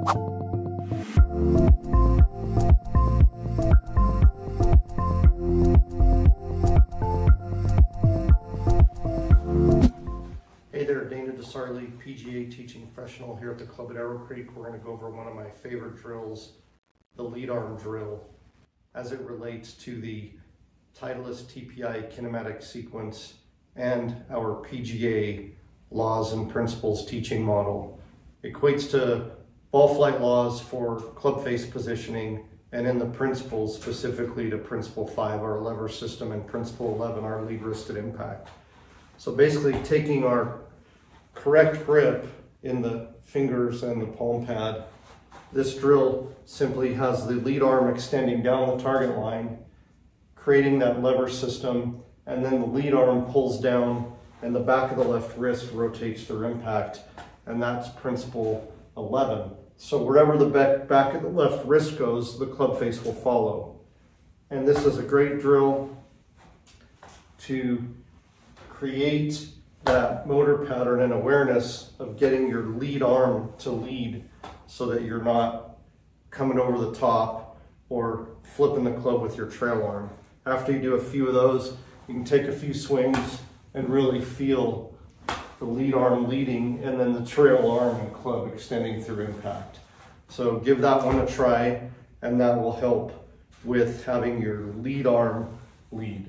Hey there, Dana DeSarle, PGA teaching professional here at the club at Arrow Creek. We're going to go over one of my favorite drills, the lead arm drill, as it relates to the Titleist TPI kinematic sequence and our PGA laws and principles teaching model. Equates to ball flight laws for club face positioning and in the principles specifically to principle 5, our lever system, and principle 11, our lead wristed impact. So basically taking our correct grip in the fingers and the palm pad, this drill simply has the lead arm extending down the target line, creating that lever system, and then the lead arm pulls down and the back of the left wrist rotates through impact, and that's principle 11. So wherever the back, back of the left wrist goes, the club face will follow. And this is a great drill to create that motor pattern and awareness of getting your lead arm to lead so that you're not coming over the top or flipping the club with your trail arm. After you do a few of those, you can take a few swings and really feel the lead arm leading and then the trail arm and club extending through impact. So give that one a try and that will help with having your lead arm lead.